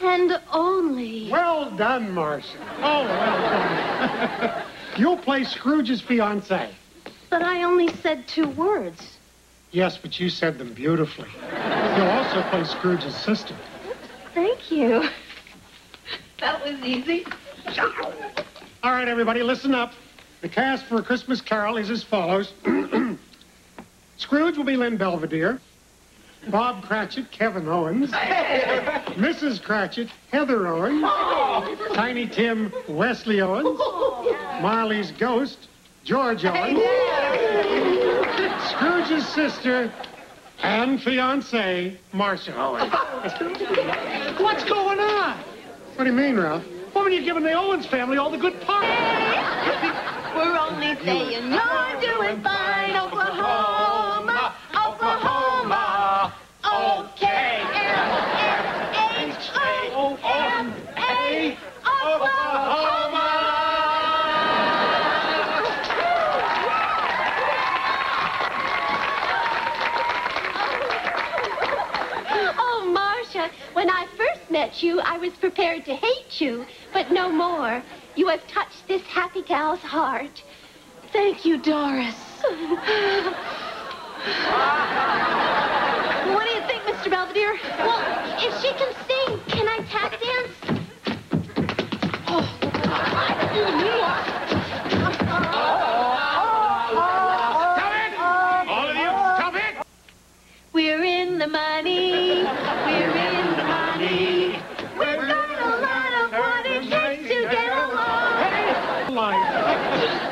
and only. Well done, Marsha. Oh, well done. You'll play Scrooge's fiance. But I only said two words. Yes, but you said them beautifully. You'll also play Scrooge's sister. Thank you. That was easy. All right, everybody, listen up. The cast for A Christmas Carol is as follows. Scrooge will be Lynn Belvedere. Bob Cratchit, Kevin Owens. Mrs. Cratchit, Heather Owens. Oh! Tiny Tim, Wesley Owens. Marley's ghost, George Owens. Scrooge's sister and fiancée, Marsha Owens. What's going on? What do you mean, Ralph? Woman, you're giving the Owens family all the good parts. We're only saying you're doing fine, Oh, when I first met you, I was prepared to hate you, but no more. You have touched this happy gal's heart. Thank you, Doris. what do you think, Mr. Belvedere? Well, if she can sing, can I tap dance? Stop it! All of you, stop it! We're in the money. We've